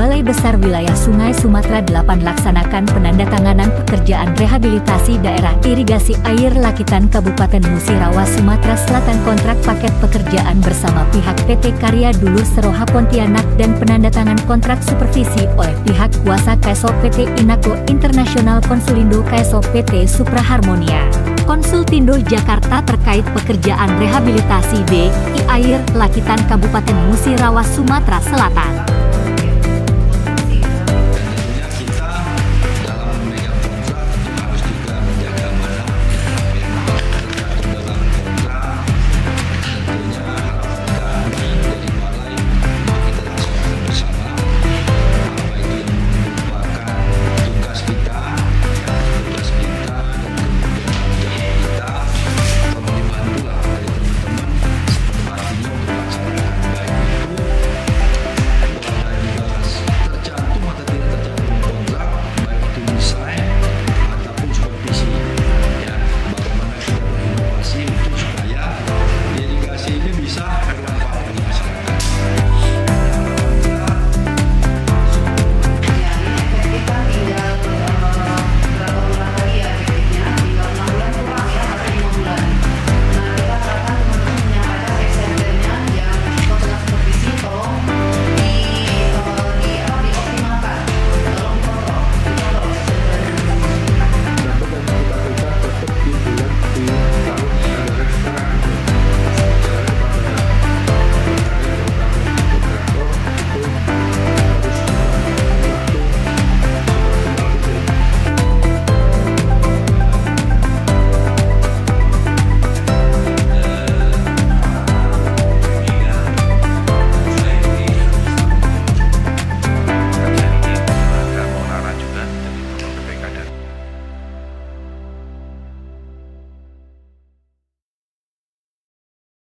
Balai Besar Wilayah Sungai Sumatera 8 laksanakan penandatanganan pekerjaan rehabilitasi daerah irigasi air Lakitan Kabupaten Musirawa Sumatera Selatan kontrak paket pekerjaan bersama pihak PT Karya Dulu Seroha Pontianak dan penandatangan kontrak supervisi oleh pihak kuasa KSO PT Inako Internasional Konsulindo KSO PT Supraharmonia. Konsultindo Jakarta terkait pekerjaan rehabilitasi B, I Air Lakitan Kabupaten Musirawa, Sumatera Selatan.